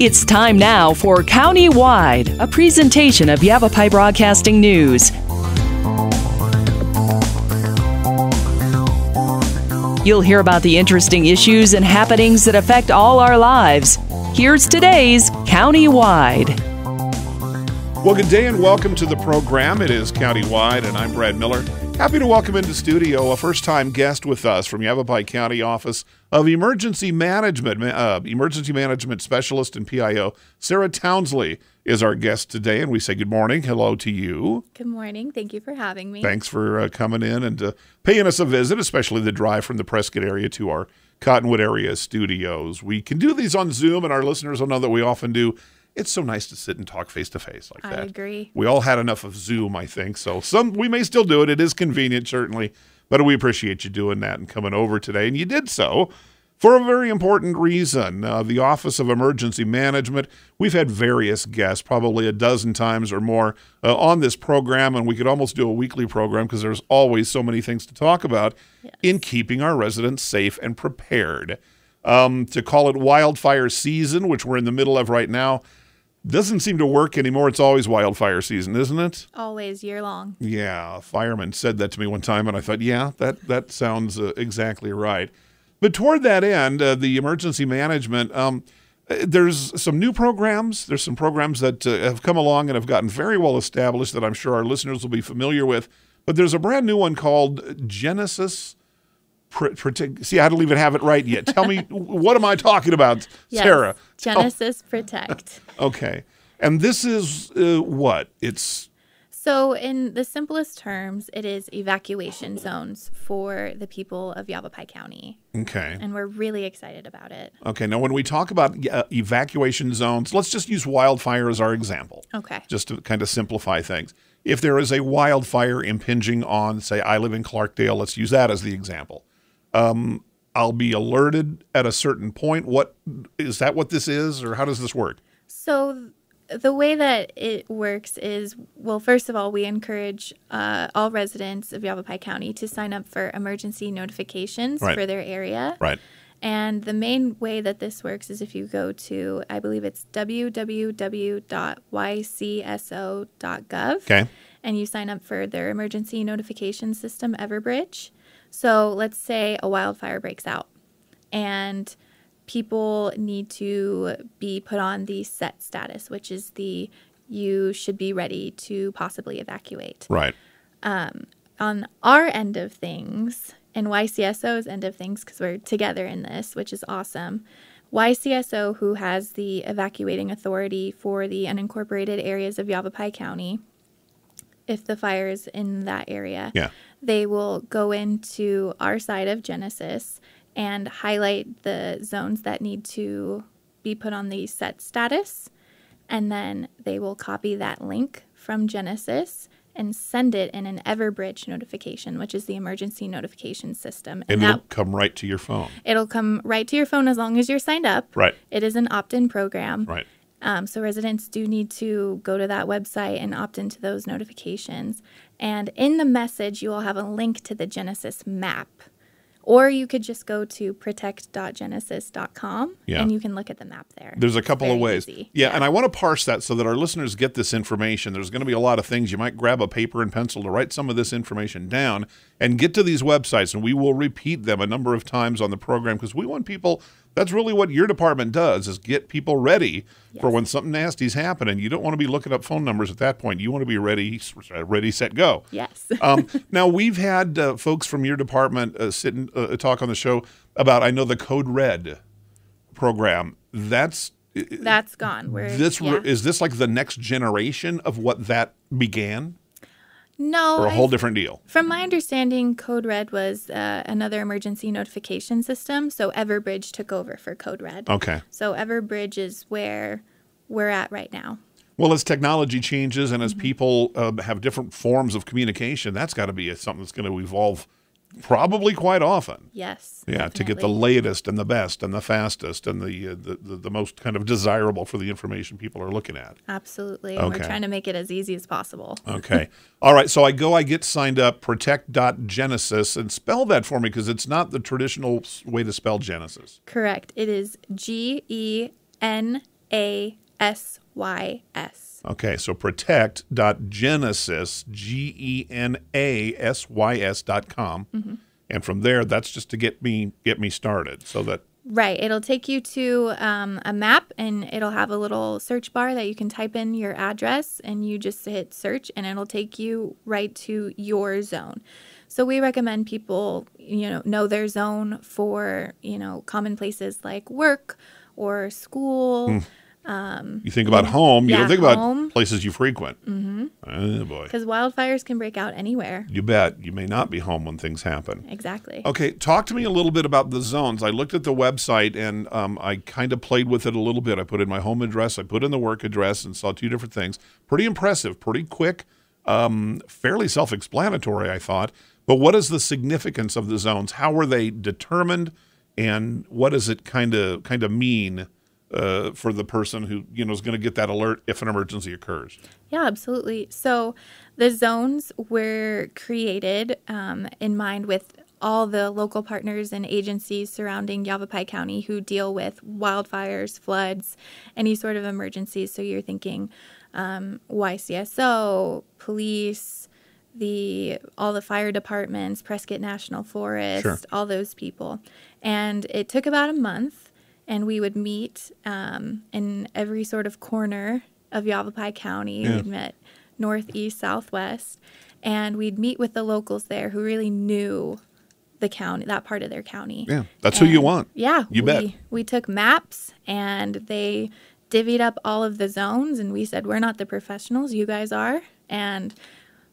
It's time now for County-Wide, a presentation of Yavapai Broadcasting News. You'll hear about the interesting issues and happenings that affect all our lives. Here's today's County-Wide. Well, good day and welcome to the program. It is County-Wide, and I'm Brad Miller. Happy to welcome into studio a first-time guest with us from Yavapai County Office of Emergency Management, uh, Emergency Management Specialist and PIO, Sarah Townsley is our guest today, and we say good morning. Hello to you. Good morning. Thank you for having me. Thanks for uh, coming in and uh, paying us a visit, especially the drive from the Prescott area to our Cottonwood area studios. We can do these on Zoom, and our listeners will know that we often do it's so nice to sit and talk face to face like that. I agree. We all had enough of Zoom, I think. So some we may still do it. It is convenient, certainly, but we appreciate you doing that and coming over today. And you did so for a very important reason. Uh, the Office of Emergency Management. We've had various guests, probably a dozen times or more, uh, on this program, and we could almost do a weekly program because there's always so many things to talk about yes. in keeping our residents safe and prepared. Um, to call it wildfire season, which we're in the middle of right now doesn't seem to work anymore. It's always wildfire season, isn't it? Always year long. Yeah, a fireman said that to me one time, and I thought, yeah, that that sounds uh, exactly right. But toward that end, uh, the emergency management, um, uh, there's some new programs. There's some programs that uh, have come along and have gotten very well established that I'm sure our listeners will be familiar with. But there's a brand new one called Genasys. See, I don't even have it right yet. Tell me, what am I talking about, yes, Sarah? Genasys Protect. okay, and this is uh, what it's. So, in the simplest terms, it is evacuation zones for the people of Yavapai County. Okay. And we're really excited about it. Okay. Now, when we talk about uh, evacuation zones, let's just use wildfire as our example. Okay. Just to kind of simplify things. If there is a wildfire impinging on, say, I live in Clarkdale, let's use that as the example um, I'll be alerted at a certain point. What is that? What this is, or how does this work? So the way that it works is well first of all we encourage uh, all residents of yavapai county to sign up for emergency notifications right. for their area right and the main way that this works is if you go to i believe it's www.ycso.gov okay. and you sign up for their emergency notification system everbridge so let's say a wildfire breaks out and people need to be put on the set status, which is the you should be ready to possibly evacuate. Right. Um, on our end of things and YCSO's end of things, because we're together in this, which is awesome. YCSO, who has the evacuating authority for the unincorporated areas of Yavapai County, if the fire is in that area, yeah. They will go into our side of Genasys and highlight the zones that need to be put on the set status. And then they will copy that link from Genasys and send it in an Everbridge notification, which is the emergency notification system. And, and it'll come right to your phone. It'll come right to your phone as long as you're signed up. Right. It is an opt in program. Right. Um, so residents do need to go to that website and opt into those notifications. And in the message, you will have a link to the Genasys map. Or you could just go to protect.genasys.com yeah. and you can look at the map there. There's a couple of ways. Yeah, yeah, and I want to parse that so that our listeners get this information. There's going to be a lot of things. You might grab a paper and pencil to write some of this information down and get to these websites, and we will repeat them a number of times on the program because we want people that's really what your department does is get people ready yes. for when something nasty's happening. You don't want to be looking up phone numbers at that point. You want to be ready, ready, set, go. Yes. um, now we've had uh, folks from your department uh, sit and uh, talk on the show about. I know the Code Red program. That's that's gone. We're, this yeah. is this like the next generation of what that began? No. Or a whole I've, different deal? From my understanding, Code Red was uh, another emergency notification system. So Everbridge took over for Code Red. Okay. So Everbridge is where we're at right now. Well, as technology changes and as mm-hmm. people uh, have different forms of communication, that's got to be something that's going to evolve Probably quite often. Yes. Yeah, definitely. to get the latest and the best and the fastest and the, uh, the, the, the most kind of desirable for the information people are looking at. Absolutely. Okay. we're trying to make it as easy as possible. okay. All right. So I go, I get signed up, protect.genasys, and spell that for me because it's not the traditional way to spell Genesis. Correct. It is G E N A S Y S. Okay, so protect.genasys, G E N A S Y S dot com. Mm-hmm. And from there, that's just to get me get me started. So that Right. It'll take you to um, a map and it'll have a little search bar that you can type in your address and you just hit search and it'll take you right to your zone. So we recommend people, you know, know their zone for, you know, common places like work or school. You think about home, you yeah, don't think about home. places you frequent. Mm-hmm. Oh boy, Because wildfires can break out anywhere. you bet. You may not be home when things happen. Exactly. Okay, talk to me a little bit about the zones. I looked at the website and um, I kind of played with it a little bit. I put in my home address, I put in the work address, and saw two different things. Pretty impressive, pretty quick, um, fairly self explanatory, I thought. But what is the significance of the zones? How were they determined? And what does it kind of kind of mean uh, for the person who you know is going to get that alert if an emergency occurs? Yeah, absolutely. So the zones were created um, in mind with all the local partners and agencies surrounding Yavapai County who deal with wildfires, floods, any sort of emergencies. So you're thinking um, YCSO, police, the all the fire departments, Prescott National Forest, Sure. all those people. And it took about a month, and we would meet um, in every sort of corner of Yavapai County. Yeah. We'd met northeast, southwest, and we'd meet with the locals there who really knew the county, that part of their county. Yeah, that's who you want. Yeah, You we, bet. We took maps and they divvied up all of the zones, and we said, "We're not the professionals, you guys are." And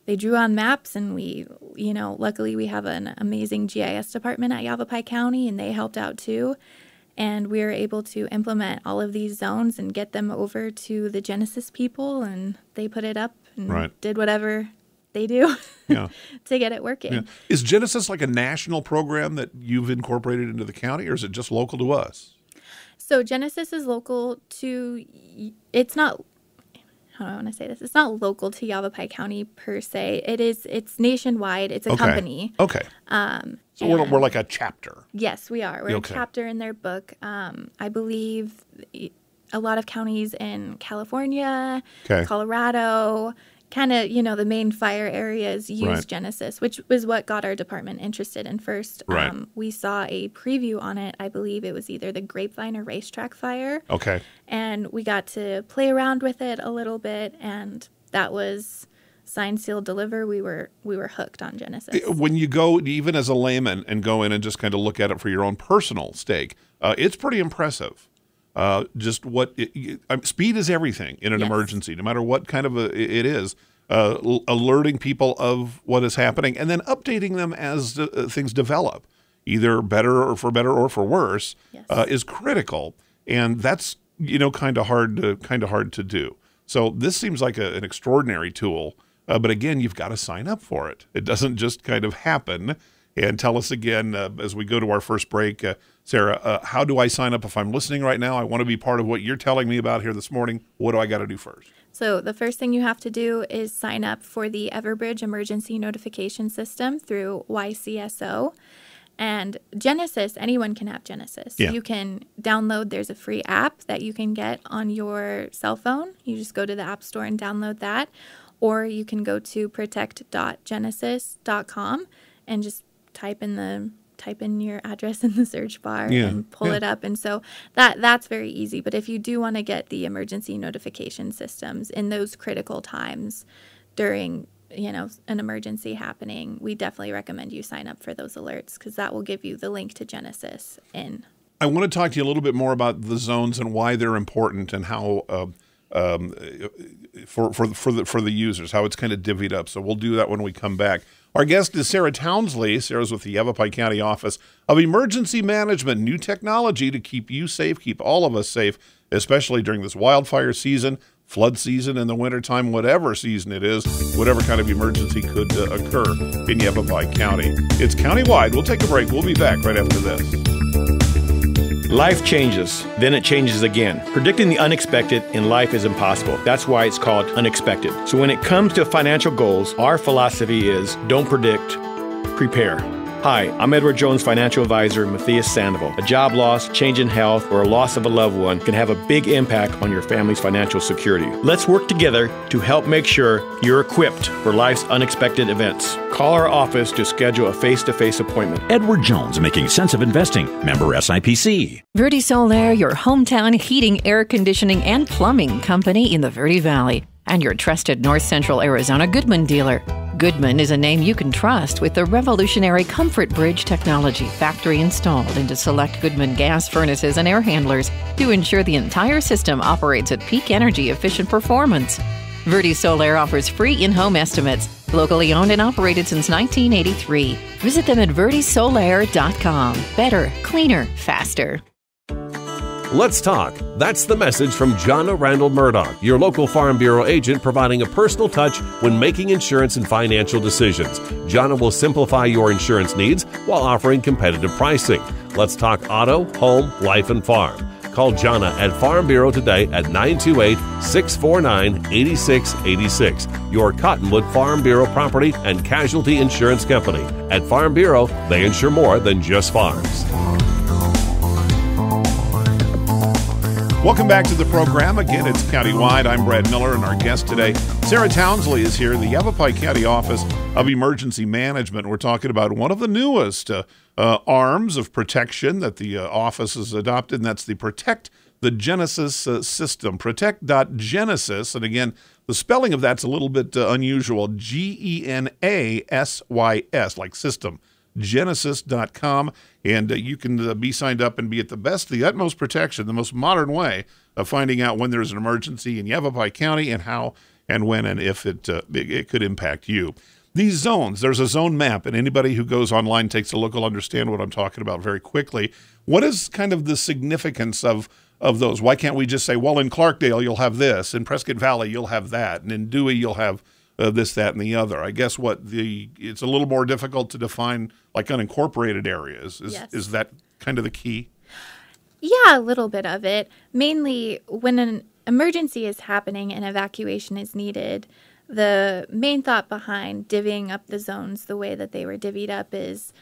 they drew on maps, and we, you know, luckily we have an amazing GIS department at Yavapai County, and they helped out too. And we were able to implement all of these zones and get them over to the Genasys people, and they put it up and Right. did whatever they do Yeah. to get it working. Yeah. Is Genasys like a national program that you've incorporated into the county, or is it just local to us? So Genasys is local to. It's not. How do I want to say this? It's not local to Yavapai County per se. It is. It's nationwide. It's a Okay. company. Okay. Um, So we're, we're like a chapter. Yes, we are. We're Okay. a chapter in their book. Um, I believe a lot of counties in California, Okay. Colorado, kind of, you know, the main fire areas use Right. Genasys, which was what got our department interested in first. Um, we saw a preview on it. I believe it was either the Grapevine or Racetrack Fire Okay. and we got to play around with it a little bit and that was sign seal deliver we were we were hooked on genasys When you go, even as a layman, and go in and just kind of look at it for your own personal stake, uh, it's pretty impressive. Uh, just what it, speed is everything in an Yes. emergency, no matter what kind of a, it is. Uh, l- alerting people of what is happening and then updating them as uh, things develop, either better or for better or for worse, Yes. uh, is critical. And that's you know kind of hard to kind of hard to do. So this seems like a, an extraordinary tool. Uh, but again, you've got to sign up for it. It doesn't just kind of happen. And tell us again uh, as we go to our first break, uh, Sarah, uh, how do I sign up if I'm listening right now? I want to be part of what you're telling me about here this morning. What do I got to do first? so the first thing you have to do is sign up for the everbridge emergency notification system through ycso and genasys anyone can have genasys Yeah. you can download there's a free app that you can get on your cell phone you just go to the app store and download that or you can go to protect.genasys.com and just type in the type in your address in the search bar Yeah, and pull yeah. it up and so that that's very easy but if you do want to get the emergency notification systems in those critical times during you know an emergency happening we definitely recommend you sign up for those alerts because that will give you the link to genasys in I want to talk to you a little bit more about the zones and why they're important and how uh, um, for for for the for the users how it's kind of divvied up. So we'll do that when we come back. Our guest is Sarah Townsley. Sarah's with the Yavapai County Office of Emergency Management. New technology to keep you safe, keep all of us safe, especially during this wildfire season, flood season in the wintertime, whatever season it is, whatever kind of emergency could uh, occur in Yavapai County. It's countywide. We'll take a break. We'll be back right after this. Life changes, then it changes again. Predicting the unexpected in life is impossible. That's why it's called unexpected. So when it comes to financial goals, our philosophy is don't predict, prepare. Hi, I'm Edward Jones financial advisor Matthias Sandoval. A job loss, change in health, or a loss of a loved one can have a big impact on your family's financial security. Let's work together to help make sure you're equipped for life's unexpected events. Call our office to schedule a face to face appointment. Edward Jones, making sense of investing. Member SIPC. Verde Solaire, your hometown heating, air conditioning, and plumbing company in the Verde Valley, and your trusted North Central Arizona Goodman dealer. Goodman is a name you can trust with the revolutionary Comfort Bridge technology factory installed into select Goodman gas furnaces and air handlers to ensure the entire system operates at peak energy efficient performance. Verde Solaire offers free in home estimates, locally owned and operated since 1983. Visit them at verdesolaire.com. Better, cleaner, faster. Let's talk. That's the message from Jonna Randall Murdoch, your local Farm Bureau agent, providing a personal touch when making insurance and financial decisions. Jonna will simplify your insurance needs while offering competitive pricing. Let's talk auto, home, life, and farm. Call Jonna at Farm Bureau today at 928 649 8686. Your Cottonwood Farm Bureau property and casualty insurance company. At Farm Bureau, they insure more than just farms. Welcome back to the program. Again, it's Countywide. I'm Brad Miller, and our guest today, Sarah Townsley, is here in the Yavapai County Office of Emergency Management. We're talking about one of the newest uh, uh, arms of protection that the uh, office has adopted, and that's the Protect the Genasys uh, system. Protect.genasys, and again, the spelling of that's a little bit uh, unusual G E N A S Y S, like system genasys.com and uh, you can uh, be signed up and be at the best the utmost protection the most modern way of finding out when there's an emergency in yavapai county and how and when and if it, uh, it, could impact you. These zones there's a zone map and anybody who goes online takes a look will understand what i'm talking about very quickly. What is kind of the significance of of those? Why can't we just say well in clarkdale you'll have this. In prescott valley you'll have that. And in dewey you'll have uh, this, that, and the other. I guess what the it's a little more difficult to define like unincorporated areas. Is Yes. is that kind of the key? Yeah, a little bit of it. Mainly when an emergency is happening and evacuation is needed, the main thought behind divvying up the zones the way that they were divvied up is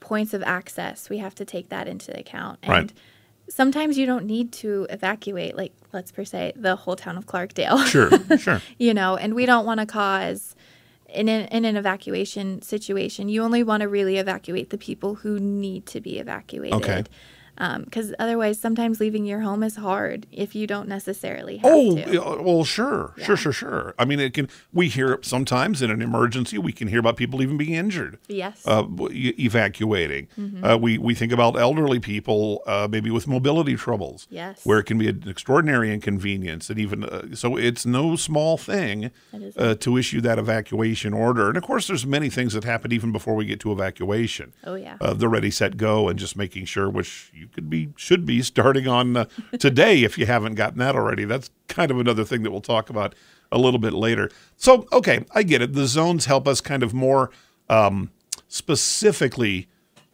points of access. We have to take that into account. And Right. Sometimes you don't need to evacuate, like, let's per se, the whole town of Clarkdale. Sure, sure. you know, and we don't want to cause in an, in an evacuation situation, you only want to really evacuate the people who need to be evacuated. Okay. Because otherwise, sometimes leaving your home is hard if you don't necessarily have Oh, to. well, sure, sure, sure, sure. I mean, it can. We hear sometimes in an emergency, we can hear about people even being injured. Yes. uh, evacuating. Mm-hmm. Uh, we we think about elderly people, uh, maybe with mobility troubles. Yes. where it can be an extraordinary inconvenience, and even uh, so, it's no small thing uh, to issue that evacuation order. And of course, there's many things that happen even before we get to evacuation. Oh, yeah. uh, the ready, set, go, and just making sure, which you could be should be starting on uh, today if you haven't gotten that already. That's kind of another thing that we'll talk about a little bit later. So, okay, I get it. The zones help us kind of more um, specifically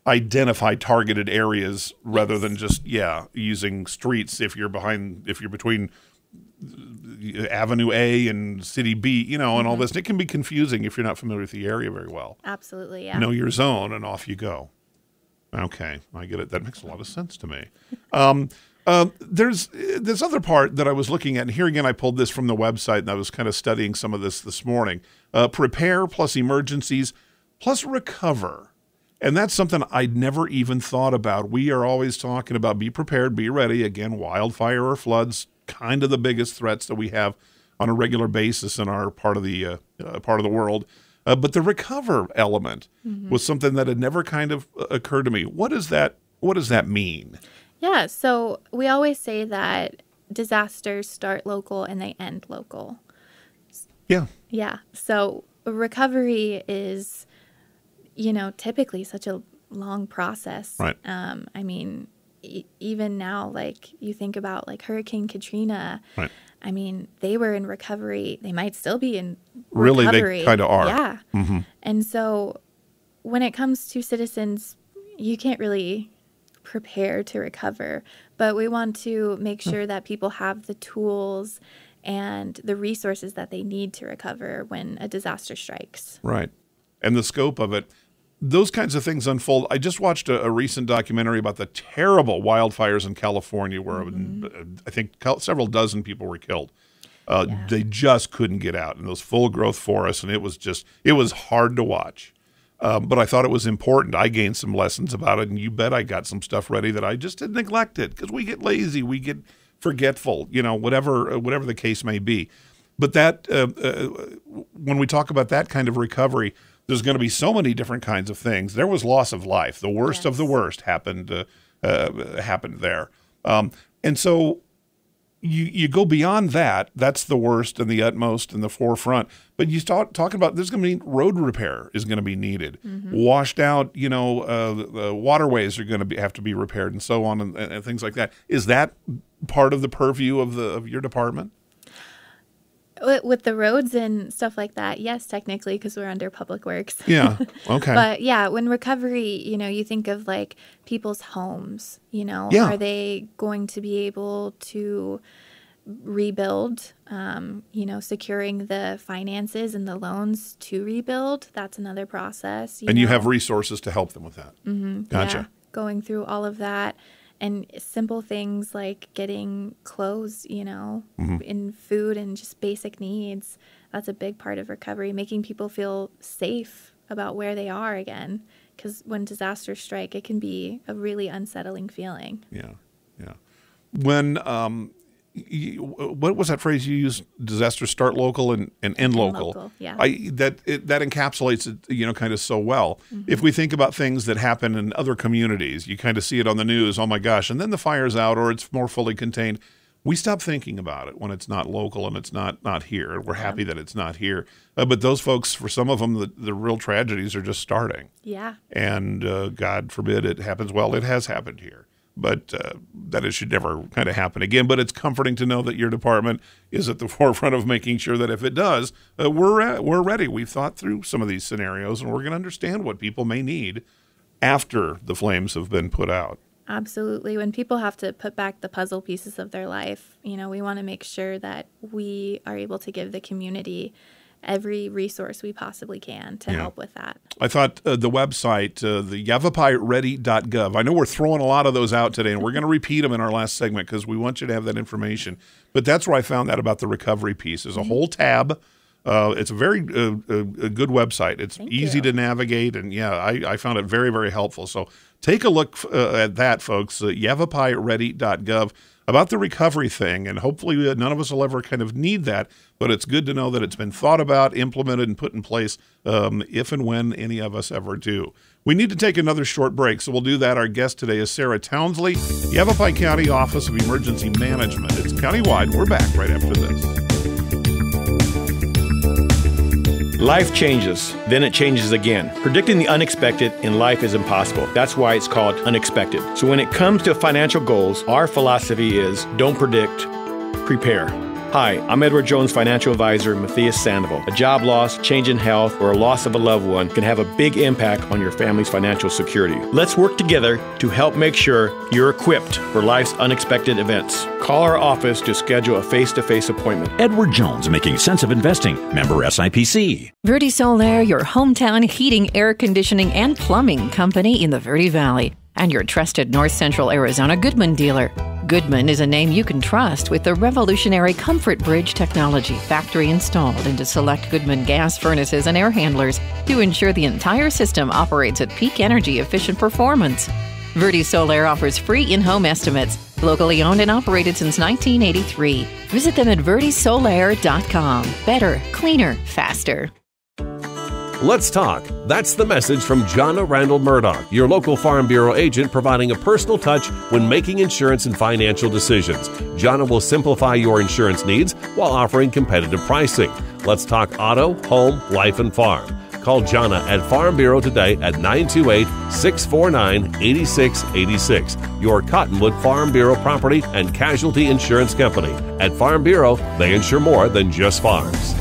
identify targeted areas rather than just yeah using streets if you're behind if you're between avenue a and city b you know and all this it can be confusing if you're not familiar with the area very well Absolutely, yeah. know your zone and off you go okay i get it that makes a lot of sense to me um, um, there's this other part that I was looking at, and here again, I pulled this from the website, and I was kind of studying some of this this morning. Uh, prepare plus emergencies plus recover, and that's something I'd never even thought about. We are always talking about be prepared, be ready. Again, wildfire or floods, kind of the biggest threats that we have on a regular basis in our part of the uh, uh, part of the world. Uh, but the recover element was something that had never kind of uh, occurred to me. What does that What does that mean? Yeah, so we always say that disasters start local and they end local. Yeah. Yeah. So recovery is, you know, typically such a long process. Right. Um, I mean, e- even now, like you think about like Hurricane Katrina. Right. I mean, they were in recovery. They might still be in Really, they recovery. kinda are. Mm-hmm. Yeah. And so when it comes to citizens, you can't really prepare to recover, but we want to make sure that people have the tools and the resources that they need to recover when a disaster strikes. Right. And the scope of it, those kinds of things unfold. I just watched a, a recent documentary about the terrible wildfires in California, where mm-hmm. I think several dozen people were killed. Uh, yeah. They just couldn't get out in those full growth forests, and it was just it was hard to watch. Um, but I thought it was important. I gained some lessons about it, and you bet I got some stuff ready that I just had neglected because we get lazy, we get forgetful, you know, whatever uh, whatever the case may be. But that uh, uh, when we talk about that kind of recovery, there's going to be so many different kinds of things. There was loss of life. The worst yes. of the worst happened uh, uh, happened there, um, and so you you go beyond that. That's the worst and the utmost and the forefront. But you start talking about there's going to be road repair is going to be needed. Mm-hmm. Washed out, you know, uh, the waterways are going to be, have to be repaired and so on and, and, things like that. Is that part of the purview of the of your department? With the roads and stuff like that yes technically because we're under public works yeah okay but yeah when recovery you know you think of like people's homes you know yeah. are they going to be able to rebuild um, you know securing the finances and the loans to rebuild that's another process you and know. you have resources to help them with that mm-hmm. gotcha yeah, going through all of that and simple things like getting clothes, you know, mm-hmm. in food and just basic needs. That's a big part of recovery, making people feel safe about where they are again. Because when disasters strike, it can be a really unsettling feeling. Yeah, yeah. When um, what was that phrase you used? Disaster start local and, and end local. local yeah. I that it, that encapsulates it, you know, kind of so well. Mm-hmm. If we think about things that happen in other communities, you kind of see it on the news. Oh my gosh! And then the fire's out, or it's more fully contained. We stop thinking about it when it's not local and it's not not here. We're happy that it's not here. Uh, but those folks, for some of them, the, the real tragedies are just starting. Yeah. And uh, God forbid it happens. Well, it has happened here but uh, that it should never kind of happen again. But it's comforting to know that your department is at the forefront of making sure that if it does, uh, we're uh, we're ready. We've thought through some of these scenarios, and we're going to understand what people may need after the flames have been put out. Absolutely. When people have to put back the puzzle pieces of their life, you know, we want to make sure that we are able to give the community every resource we possibly can to yeah. help with that. I thought uh, the website, uh, the yavapai I know we're throwing a lot of those out today, and we're going to repeat them in our last segment because we want you to have that information. But that's where I found that about the recovery piece. There's a mm-hmm. whole tab. Uh, it's a very uh, a, a good website. It's Thank easy you. to navigate, and yeah, I, I, found it very, very helpful. So take a look uh, at that, folks. Uh, yavapaiready.gov about the recovery thing, and hopefully uh, none of us will ever kind of need that. But it's good to know that it's been thought about, implemented, and put in place um, if and when any of us ever do. We need to take another short break, so we'll do that. Our guest today is Sarah Townsley, Yavapai County Office of Emergency Management. It's countywide. We're back right after this. Life changes, then it changes again. Predicting the unexpected in life is impossible. That's why it's called unexpected. So when it comes to financial goals, our philosophy is don't predict, prepare. Hi, I'm Edward Jones financial advisor Matthias Sandoval. A job loss, change in health, or a loss of a loved one can have a big impact on your family's financial security. Let's work together to help make sure you're equipped for life's unexpected events. Call our office to schedule a face to face appointment. Edward Jones, making sense of investing. Member SIPC. Verde Solaire, your hometown heating, air conditioning, and plumbing company in the Verde Valley, and your trusted North Central Arizona Goodman dealer. Goodman is a name you can trust with the revolutionary Comfort Bridge technology factory installed into select Goodman gas furnaces and air handlers to ensure the entire system operates at peak energy efficient performance. Verde Solaire offers free in home estimates, locally owned and operated since 1983. Visit them at verdesolaire.com. Better, cleaner, faster. Let's talk. That's the message from Jonna Randall Murdoch, your local Farm Bureau agent providing a personal touch when making insurance and financial decisions. Jonna will simplify your insurance needs while offering competitive pricing. Let's talk auto, home, life, and farm. Call Jonna at Farm Bureau today at 928 649 8686. Your Cottonwood Farm Bureau property and casualty insurance company. At Farm Bureau, they insure more than just farms.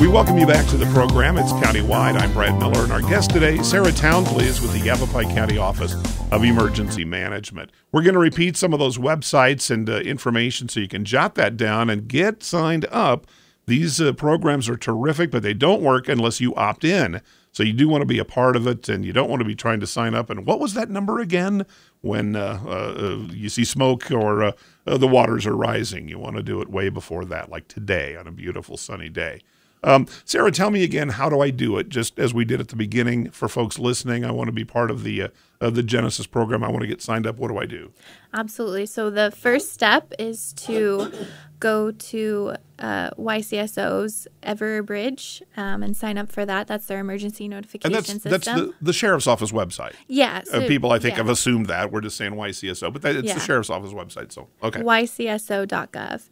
We welcome you back to the program. It's Countywide. I'm Brad Miller, and our guest today, Sarah Townsley, is with the Yavapai County Office of Emergency Management. We're going to repeat some of those websites and uh, information so you can jot that down and get signed up These uh, programs are terrific, but they don't work unless you opt in. So you do want to be a part of it, and you don't want to be trying to sign up. And what was that number again? When uh, uh, you see smoke or uh, uh, the waters are rising, you want to do it way before that, like today on a beautiful sunny day. Um, Sarah, tell me again, how do I do it? Just as we did at the beginning for folks listening, I want to be part of the uh, the Genasys program. I want to get signed up. What do I do? Absolutely. So the first step is to go to uh, YCSO's Everbridge um, and sign up for that. That's their emergency notification And that's system. that's the, the sheriff's office website. yeah. Uh, people, I think, yeah. have assumed that. We're just saying YCSO, but that, it's Yeah. the sheriff's office website. So, okay. ycso.gov.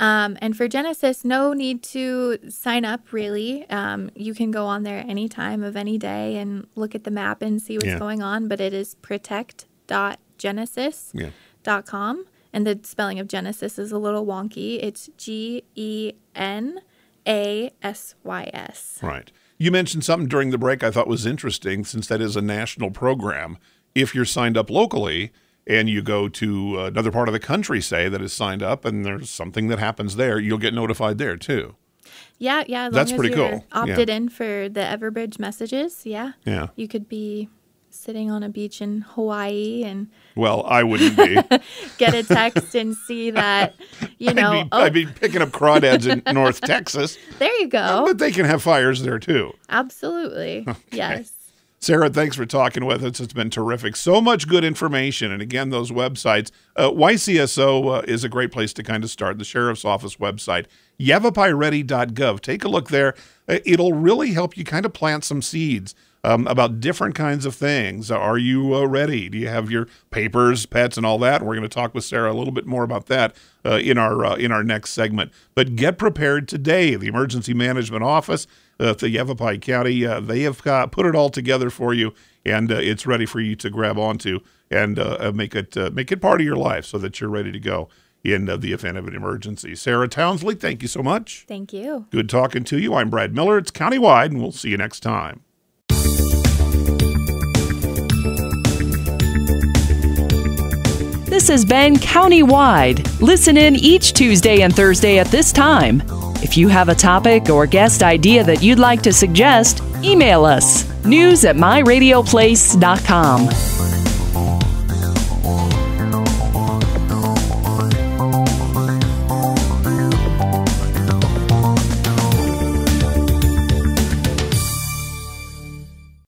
Um, and for Genasys, no need to sign up really. Um, you can go on there any time of any day and look at the map and see what's Yeah. going on. But it is protect.genasys.com. Yeah. And the spelling of Genasys is a little wonky. It's G E N A S Y S. Right. You mentioned something during the break I thought was interesting since that is a national program. If you're signed up locally and you go to uh, another part of the country, say, that is signed up and there's something that happens there, you'll get notified there too. Yeah, yeah. That's pretty cool. Opted Yeah. in for the Everbridge messages. Yeah. Yeah. You could be sitting on a beach in Hawaii and Well, I wouldn't be. get a text and see that, you know, I'd, be oh, I'd be picking up crawdads in North Texas, there you go. but they can have fires there too. Absolutely. Yes. Sarah, thanks for talking with us. It's been terrific. So much good information. And again, those websites. Uh, YCSO uh, is a great place to kind of start. The Sheriff's Office website, yavapai Take a look there. Uh, It'll really help you kind of plant some seeds um, about different kinds of things. Are you uh, ready? Do you have your papers, pets, and all that? We're going to talk with Sarah a little bit more about that uh, in our uh, in our next segment. But get prepared today. The Emergency Management Office uh, at the Yavapai County, uh, they have got, put it all together for you, and uh, it's ready for you to grab onto and uh, uh, make it uh, make it part of your life so that you're ready to go in uh, the event of an emergency. Sarah Townsley, thank you so much. Thank you. Good talking to you. I'm Brad Miller. It's countywide, and we'll see you next time. This has been Countywide. Listen in each Tuesday and Thursday at this time. If you have a topic or guest idea that you'd like to suggest, email us news at myradioplace.com.